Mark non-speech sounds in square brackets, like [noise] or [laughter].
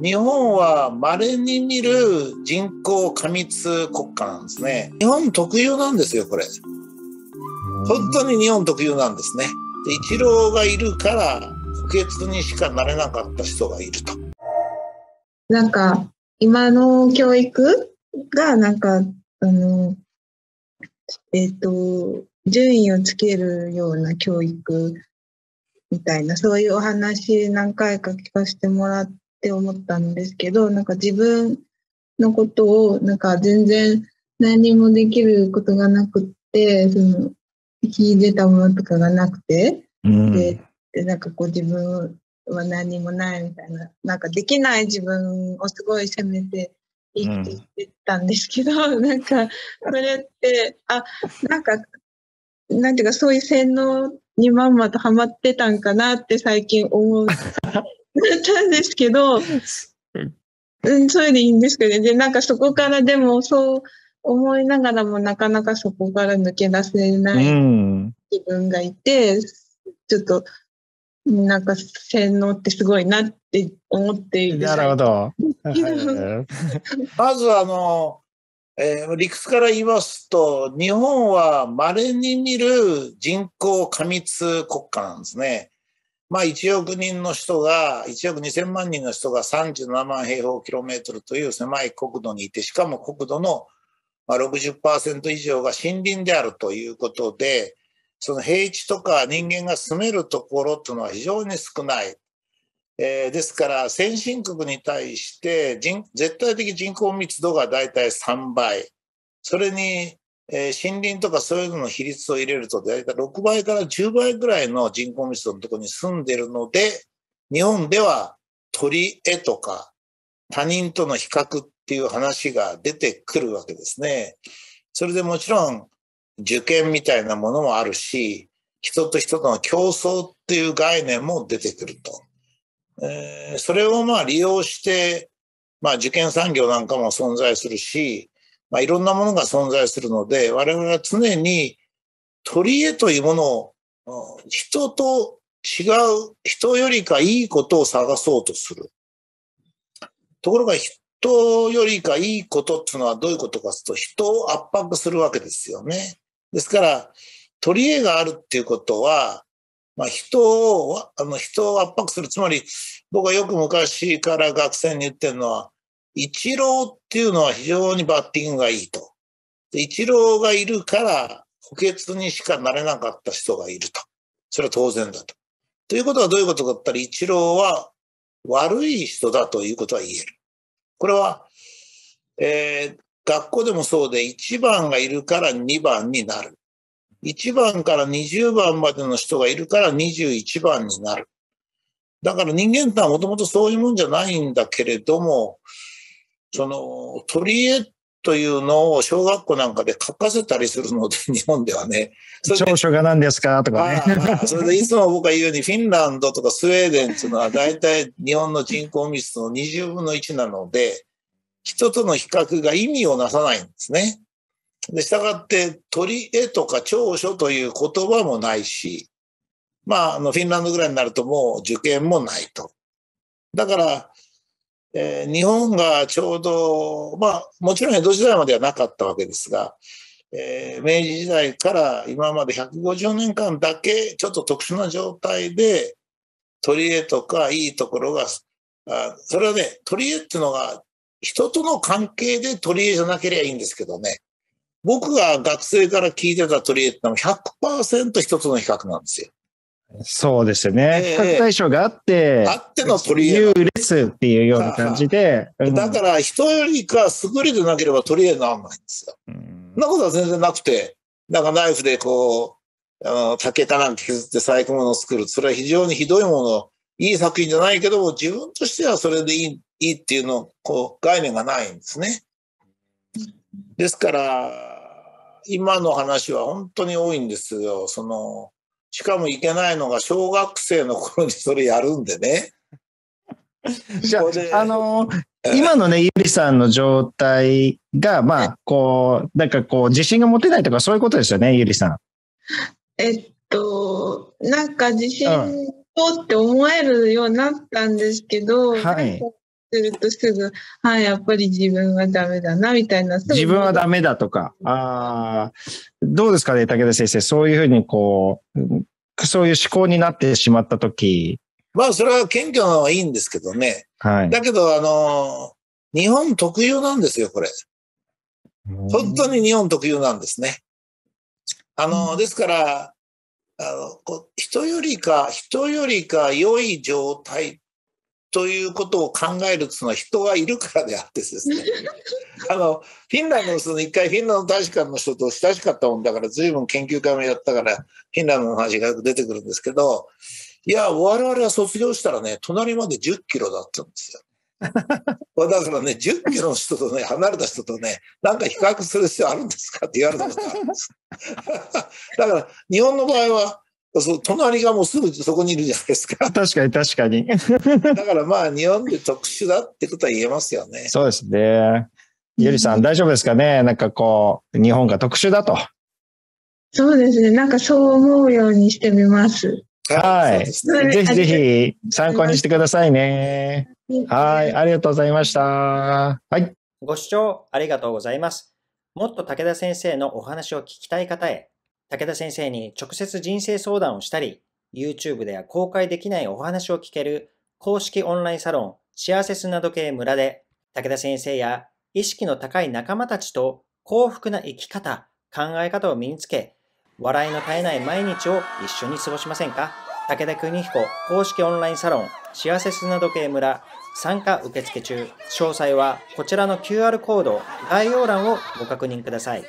日本は稀に見る人口過密国家なんですね。日本特有なんですよ、これ。本当に日本特有なんですね。で、一郎がいるから、補欠にしかなれなかった人がいると。なんか、今の教育が、なんか、あの、えっ、と、順位をつけるような教育みたいな、そういうお話何回か聞かせてもらって思ったんですけど、なんか自分のことを、なんか全然何もできることがなくって、その、秀でたものとかがなくて、うん。で、でなんかこう自分は何もないみたいな、なんかできない自分をすごい責めて生きてきてたんですけど、なんかそれって、あ、なんか、なんていうかそういう洗脳にまんまとハマってたんかなって最近思 [laughs] [laughs] ったんですけど、うん、それでいいんですけどね。で、なんかそこからでもそう思いながらもなかなかそこから抜け出せなういん。自分がいて、ちょっと、なんか洗脳ってすごいなって思っている。なるほど。[laughs] まずあの、えー理屈から言いますと、日本は稀に見る人口過密国家なんですね。まあ1億人の人が、1億2000万人の人が37万平方キロメートルという狭い国土にいて、しかも国土の60%以上が森林であるということで、その平地とか人間が住めるところというのは非常に少ない。えーですから、先進国に対して人絶対的人口密度がだいたい3倍。それに、えー森林とかそういうのの比率を入れると、だいたい6倍から10倍ぐらいの人口密度のところに住んでるので、日本では鳥絵とか他人との比較っていう話が出てくるわけですね。それでもちろん受験みたいなものもあるし、人と人との競争っていう概念も出てくると。えーそれをまあ利用して、まあ受験産業なんかも存在するし、まあいろんなものが存在するので、我々は常に取り柄というものを人と違う、人よりかいいことを探そうとする。ところが人よりかいいことっていうのはどういうことかというと、人を圧迫するわけですよね。ですから、取り柄があるっていうことは、まあ、人を、あの人を圧迫する。つまり、僕はよく昔から学生に言ってるのは、一郎っていうのは非常にバッティングがいいと。一郎がいるから、補欠にしかなれなかった人がいると。それは当然だと。ということはどういうことかって言ったら、一郎は悪い人だということは言える。これは、えー学校でもそうで、1番がいるから2番になる。1番から20番までの人がいるから21番になる。だから人間ってのはもともとそういうもんじゃないんだけれども、その、取り柄というのを小学校なんかで書かせたりするので、[laughs] 日本ではね。長所が何ですかとかね。それでいつも僕が言うように、フィンランドとかスウェーデンっていうのは大体日本の人口密度の20分の1なので、人との比較が意味をなさないんですね。で、したがって、取り柄とか長所という言葉もないし、まあ、あの、フィンランドぐらいになるともう受験もないと。だから、えー日本がちょうど、まあ、もちろん江戸時代まではなかったわけですが、えー明治時代から今まで150年間だけちょっと特殊な状態で取り柄とかいいところが、あそれはね、取り柄っていうのが人との関係で取り柄じゃなければいいんですけどね、僕が学生から聞いてた取り柄ってのは100%人との比較なんですよ。そうですよね。ええ比較対象があって、あっての取り柄優劣っていうような感じで。うんだから人よりか優れてなければ取り柄にならないんですよ。うんそんなことは全然なくて、なんかナイフでこう、あの、竹かなんか削って細工物を作る。それは非常にひどいもの、いい作品じゃないけども、自分としてはそれでいい、いいっていうの、こう、概念がないんですね。ですから、今の話は本当に多いんですよ。その、しかもいけないのが小学生の頃にそれやるんでね。じゃここであ、あのー今のね、ゆりさんの状態が、まあ、こう、なんかこう、自信が持てないとか、そういうことですよね、ゆりさん。えっと、なんか自信をって思えるようになったんですけど、はいなんかするとすぐ、はい、やっぱり自分はダメだな、みたいな。自分はダメだとか。ああ、どうですかね、武田先生。そういうふうにこう、そういう思考になってしまったとき。まあ、それは謙虚なのはいいんですけどね。はい。だけど、あの、日本特有なんですよ、これ。本当に日本特有なんですね。あの、ですから、あの、こ人よりか、人よりか良い状態ということを考えるっていうのは人がいるからであってですね。[laughs] あの、フィンランドの人の一回フィンランド大使館の人と親しかったもんだから、随分研究会もやったから、フィンランドの話がよく出てくるんですけど、いや、我々は卒業したらね、隣まで10キロだったんですよ。[laughs] だからね、10キロの人とね、離れた人とね、なんか比較する必要あるんですかって言われたことあるんです。[laughs] だから、日本の場合は、そ隣がもうすぐそこにいるじゃないですか。確かに確かに。[laughs] だからまあ、日本で特殊だってことは言えますよね。そうですね。ゆりさん、大丈夫ですかね？なんかこう、日本が特殊だと。そうですね。なんかそう思うようにしてみます。はい。ぜひぜひ参考にしてくださいね。はい。ありがとうございました。はい。ご視聴ありがとうございます。もっと武田先生のお話を聞きたい方へ、武田先生に直接人生相談をしたり、YouTube では公開できないお話を聞ける公式オンラインサロン幸せ砂時計村で、武田先生や意識の高い仲間たちと幸福な生き方、考え方を身につけ、笑いの絶えない毎日を一緒に過ごしませんか？武田邦彦公式オンラインサロン幸せ砂時計村参加受付中。詳細はこちらの QR コード概要欄をご確認ください。